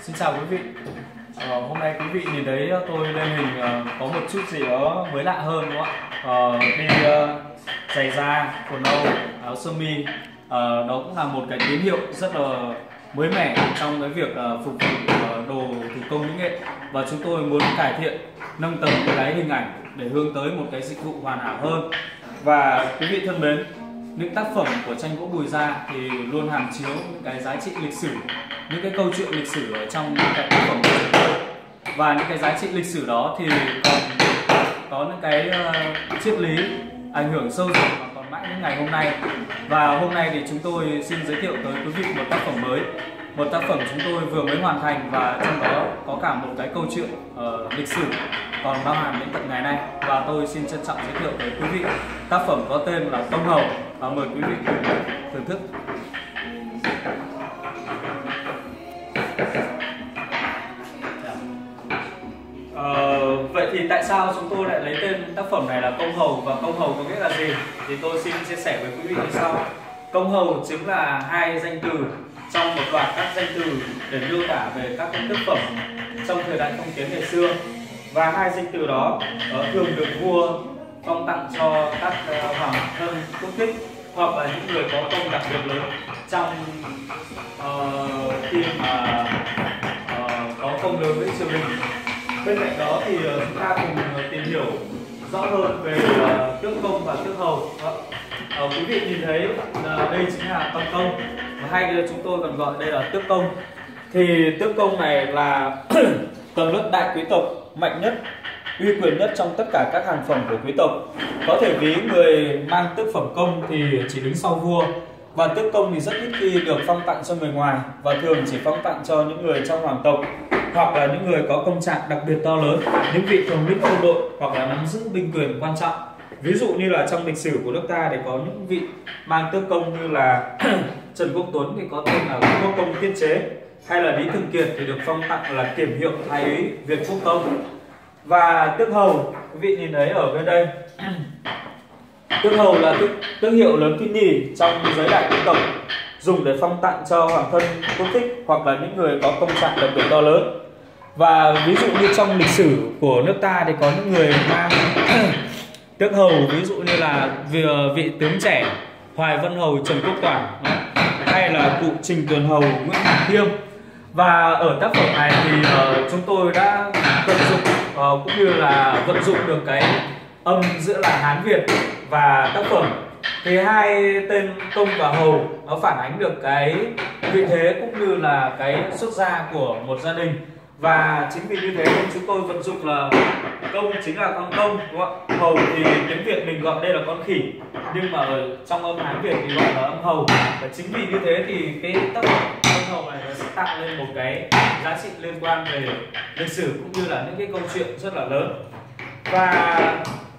Xin chào quý vị. à, hôm nay quý vị nhìn thấy tôi lên hình uh, có một chút gì đó mới lạ hơn đúng không ạ? Ờ, đi uh, giày da, quần âu, áo sơ mi. Uh, đó cũng là một cái tín hiệu rất là mới mẻ trong cái việc uh, phục vụ uh, đồ thủ công mỹ nghệ và chúng tôi muốn cải thiện nâng tầm cái hình ảnh để hướng tới một cái dịch vụ hoàn hảo hơn và quý vị thân mến những tác phẩm của tranh gỗ bùi gia thì luôn hàm chiếu những cái giá trị lịch sử những cái câu chuyện lịch sử ở trong những cái tác phẩm của chúng tôi và những cái giá trị lịch sử đó thì còn có những cái uh, triết lý ảnh hưởng sâu rộng và còn mãi đến ngày hôm nay. Và hôm nay thì chúng tôi xin giới thiệu tới quý vị một tác phẩm mới một tác phẩm chúng tôi vừa mới hoàn thành và trong đó có cả một cái câu chuyện uh, lịch sử còn bao hàm đến tận ngày nay. Và tôi xin trân trọng giới thiệu tới quý vị tác phẩm có tên là Tông Hầu. Và mời quý vị thưởng thức. Tại sao chúng tôi lại lấy tên tác phẩm này là công hầu và công hầu có nghĩa là gì? Thì tôi xin chia sẻ với quý vị như sau. Công hầu chính là hai danh từ trong một loạt các danh từ để miêu tả về các tác phẩm trong thời đại phong kiến ngày xưa và hai danh từ đó thường được vua phong tặng cho các ờ, hoàng thân quốc thích hoặc là những người có công đặc biệt lớn trong uh, khi mà uh, có công lớn với triều đình bên cạnh đó thì ờ, chúng ta cùng ờ, tìm hiểu rõ hơn về ờ, tước công và tước hầu. À, quý vị nhìn thấy là đây chính là công công và hay chúng tôi còn gọi đây là tước công. Thì tước công này là tầng lớp đại quý tộc mạnh nhất uy quyền nhất trong tất cả các hàng phẩm của quý tộc. Có thể ví người mang tước phẩm công thì chỉ đứng sau vua và tước công thì rất ít khi được phong tặng cho người ngoài và thường chỉ phong tặng cho những người trong hoàng tộc hoặc là những người có công trạng đặc biệt to lớn những vị thống lĩnh quân đội hoặc là nắm giữ binh quyền quan trọng. Ví dụ như là trong lịch sử của nước ta thì có những vị mang tước công như là trần quốc tuấn thì có tên là quốc công tiết chế hay là lý thường kiệt thì được phong tặng là kiểm hiệu thái úy việt quốc công. Và tước hầu quý vị nhìn thấy ở bên đây. Tước hầu là tước, tước hiệu lớn thứ nhì trong giới đại quốc tộc dùng để phong tặng cho hoàng thân quốc thích hoặc là những người có công trạng đặc biệt to lớn và ví dụ như trong lịch sử của nước ta thì có những người mang tước hầu ví dụ như là vị, vị tướng trẻ hoài vân hầu trần quốc toản hay là cụ trình Tuần hầu nguyễn hoàng thiêm. Và ở tác phẩm này thì uh, chúng tôi đã tận dụng uh, cũng như là vận dụng được cái âm giữa là hán việt và tác phẩm. Thì hai tên công và hầu nó phản ánh được cái vị thế cũng như là cái xuất gia của một gia đình và chính vì như thế nên chúng tôi vận dụng là công chính là con công, đúng không ạ? Hầu thì tiếng việt mình gọi đây là con khỉ, nhưng mà ở trong âm hán việt thì gọi là âm hầu. Và chính vì như thế thì cái tác phẩm âm hầu này nó sẽ tạo lên một cái giá trị liên quan về lịch sử cũng như là những cái câu chuyện rất là lớn. Và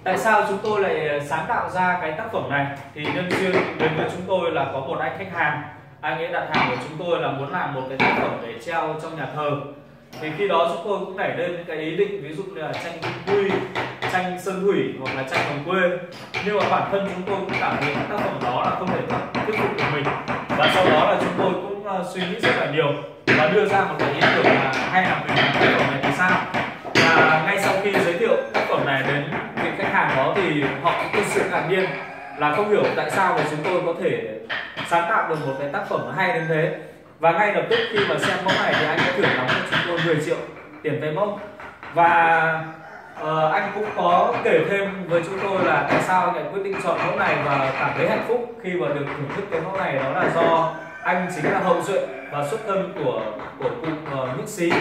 tại sao chúng tôi lại sáng tạo ra cái tác phẩm này? Thì nhân duyên đến với chúng tôi là có một anh khách hàng. Anh ấy đặt hàng của chúng tôi là muốn làm một cái tác phẩm để treo trong nhà thờ thì khi đó chúng tôi cũng nảy lên những cái ý định ví dụ như là tranh vui tranh sơn thủy hoặc là tranh đồng quê. Nhưng mà bản thân chúng tôi cũng cảm thấy các tác phẩm đó là không thể thuyết phục của mình. Và sau đó là chúng tôi cũng uh, suy nghĩ rất là nhiều và đưa ra một cái ý tưởng là hay là mình làm tác phẩm này thì sao? Và ngay sau khi giới thiệu tác phẩm này đến vị khách hàng đó thì họ cũng thực sự ngạc nhiên là không hiểu tại sao mà chúng tôi có thể sáng tạo được một cái tác phẩm hay đến thế và ngay lập tức khi mà xem mẫu này thì anh đã thưởng nóng cho chúng tôi 10 triệu tiền vé mẫu và uh, anh cũng có kể thêm với chúng tôi là tại sao anh lại quyết định chọn mẫu này và cảm thấy hạnh phúc khi mà được thưởng thức cái mẫu này. Đó là do anh chính là hậu duệ và xuất thân của của cụ ờ, uh, Nhức Xí.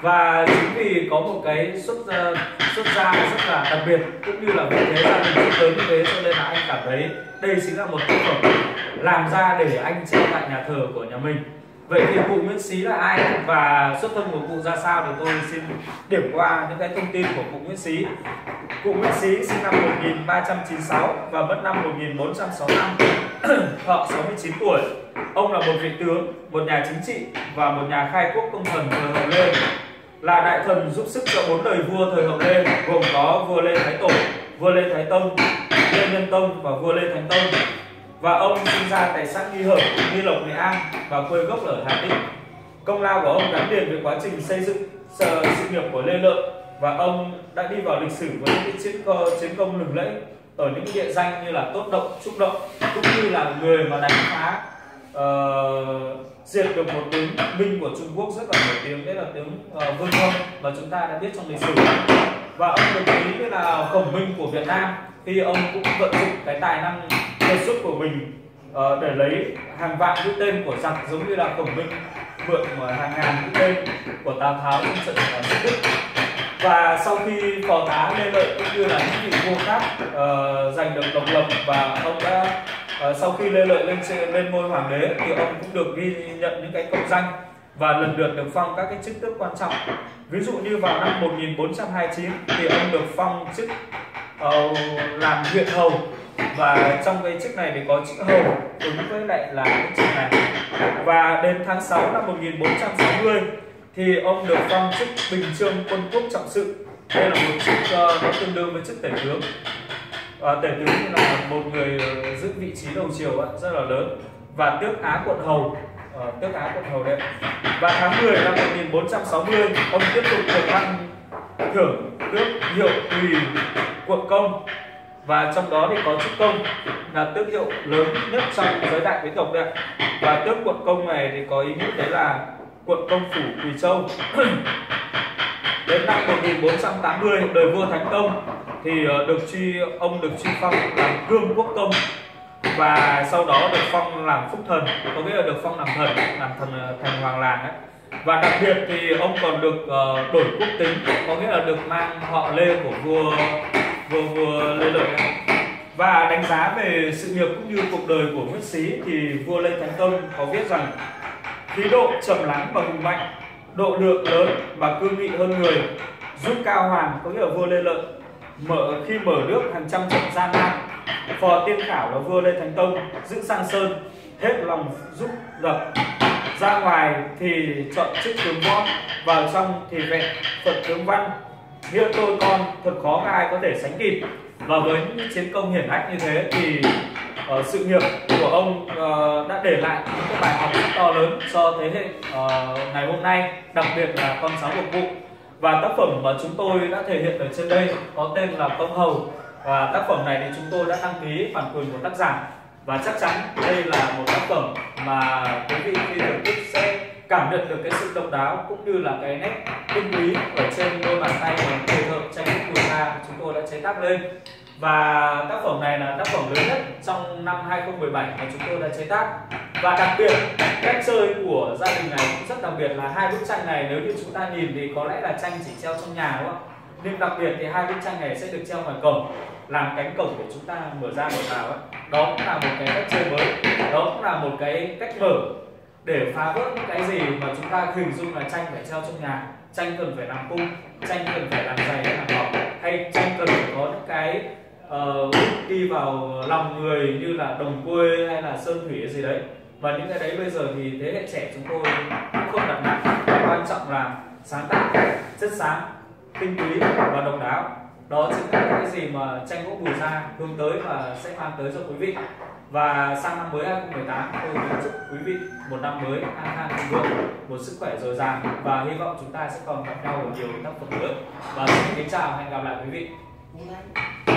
Và chính vì có một cái xuất uh, xuất gia rất là đặc biệt cũng như là vị thế gia đình rất lớn như thế cho nên là anh cảm thấy đây chính là một tác phẩm làm ra để anh treo tại nhà thờ của nhà mình vậy thì cụ Nguyễn Xí là ai và xuất thân của cụ ra sao thì tôi xin điểm qua những cái thông tin của cụ Nguyễn Xí. Cụ Nguyễn Xí sinh năm 1396 và mất năm 1465 thọ 69 tuổi. Ông là một vị tướng, một nhà chính trị và một nhà khai quốc công thần thời hậu lê. Là đại thần giúp sức cho bốn đời vua thời hậu lê, gồm có vua lê thái tổ, vua lê thái tông, lê nhân tông và vua lê thánh tông và ông sinh ra tại xã nghi hợp nghi lộc nghệ an và quê gốc ở hà tĩnh. Công lao của ông gắn liền với quá trình xây dựng sự, sự nghiệp của Lê Lợi. Và ông đã đi vào lịch sử với những chiến chiến công lừng lẫy ở những địa danh như là Tốt Động, Trúc Động cũng như là người mà đánh phá uh, diệt được một tướng binh của Trung Quốc rất là nổi tiếng đấy là tướng uh, Vương Thông mà chúng ta đã biết trong lịch sử. Và ông được ví là khổng minh của Việt Nam. Khi ông cũng vận dụng cái tài năng đột xuất của mình uh, để lấy hàng vạn mũi tên của giặc giống như là khổng minh mượn ờ, hàng ngàn mũi tên của Tào Tháo trong trận uh, Đức. Và sau khi phò tá lê lợi cũng như là những vị vua khác uh, giành được độc lập và ông đã uh, sau khi lê lợi lên lên ngôi hoàng đế thì ông cũng được ghi nhận những cái công danh và lần lượt được phong các cái chức tước quan trọng. Ví dụ như vào năm 1429 thì ông được phong chức uh, làm huyện hầu và trong cái chức này thì có chữ hầu ứng với lại là cái chức này. Và đến tháng 6 năm 1460 thì ông được phong chức bình trương quân quốc trọng sự. Đây là một chức uh, ờ, nó tương đương với chức tể tướng. Và tể tướng là một người ờ, giữ vị trí đầu triều rất là lớn. Và tước á quận hầu uh, tước á quận hầu đấy và tháng 10 năm 1460 ông tiếp tục được thăng thưởng tước hiệu tùy quận công và trong đó thì có chức công là tước hiệu lớn nhất trong giới đại quý tộc đấy và tước quận công này thì có ý nghĩa đấy là quận công phủ Quỳ Châu. Đến năm 1480 đời vua Thánh công thì ờ, được truy ông được truy phong làm cương quốc công. Và sau đó được phong làm phúc thần có nghĩa là được phong làm thần làm thần ờ, thành hoàng làng ấy và đặc biệt thì ông còn được uh, đổi quốc tính có nghĩa là được mang họ lê của vua vua vừa lê lợi. Và đánh giá về sự nghiệp cũng như cuộc đời của nguyễn xí thì vua lê thánh tông có viết rằng, khí độ trầm lắng và hùng mạnh, độ lượng lớn và cương nghị hơn người, giúp cao hoàng có nghĩa là vua lê lợi mở, khi mở nước hàng trăm trận gian nan, phò tiên khảo là vua lê thánh tông, giữ sang sơn, hết lòng giúp dập ra ngoài thì chọn chức tướng võ, vào trong thì vẹn phật tướng văn nghĩa tôi con thật khó ai có thể sánh kịp? Và với những chiến công hiển hách như thế thì uh, sự nghiệp của ông uh, đã để lại những cái bài học rất to lớn cho thế hệ uh, ngày hôm nay đặc biệt là con cháu phục vụ và tác phẩm mà chúng tôi đã thể hiện ở trên đây có tên là công hầu. Và tác phẩm này thì chúng tôi đã đăng ký bản quyền của tác giả. Và chắc chắn đây là một tác phẩm mà quý vị khi thưởng thức sẽ cảm nhận được cái sự độc đáo cũng như là cái nét tinh túy ở trên đôi bàn tay của người thợ tranh bút của ta, chúng tôi đã chế tác lên. Và tác phẩm này là tác phẩm lớn nhất trong năm 2017 mà chúng tôi đã chế tác. Và đặc biệt, cách chơi của gia đình này cũng rất đặc biệt là hai bức tranh này, nếu như chúng ta nhìn thì có lẽ là tranh chỉ treo trong nhà đúng không? Nhưng đặc biệt thì hai bức tranh này sẽ được treo ngoài cổng, làm cánh cổng để chúng ta mở ra mở vào ấy. Đó cũng là một cái cách chơi mới, đó cũng là một cái cách mở để phá vỡ những cái gì mà chúng ta hình dung là tranh phải treo trong nhà tranh cần phải làm cung tranh cần phải làm dày làm mỏng hay tranh cần phải có những cái uh, đi vào lòng người như là đồng quê hay là sơn thủy hay gì đấy. Và những cái đấy bây giờ thì thế hệ trẻ chúng tôi cũng không đặt nặng. Quan trọng là sáng tạo chất sáng tinh túy và độc đáo đó chính là cái gì mà tranh gỗ bùi ra hướng tới và sẽ mang tới cho quý vị. Và sang năm mới 2018 tôi kính chúc quý vị một năm mới an khang thịnh vượng, một sức khỏe dồi dào và hy vọng chúng ta sẽ còn gặp nhau ở nhiều tác phẩm nữa và xin kính chào hẹn gặp lại quý vị. Dạ.